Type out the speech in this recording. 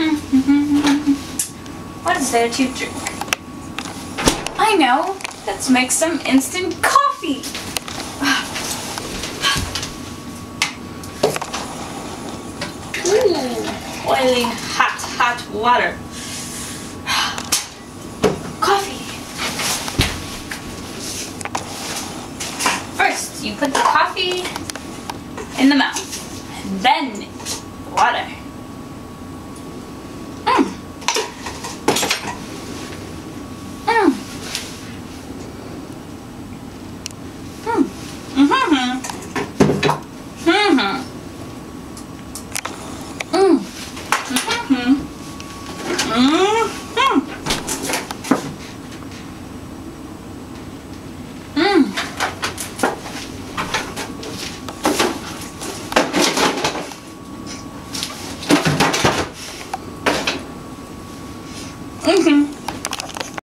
what is there to drink? I know. Let's make some instant coffee. Ooh, boiling hot, hot water. Coffee. First, you put the coffee in the mouth, and then the water. Mm. Mm. Mm. Mhm. Mhm. Mm. Mhm. Mm. Mhm.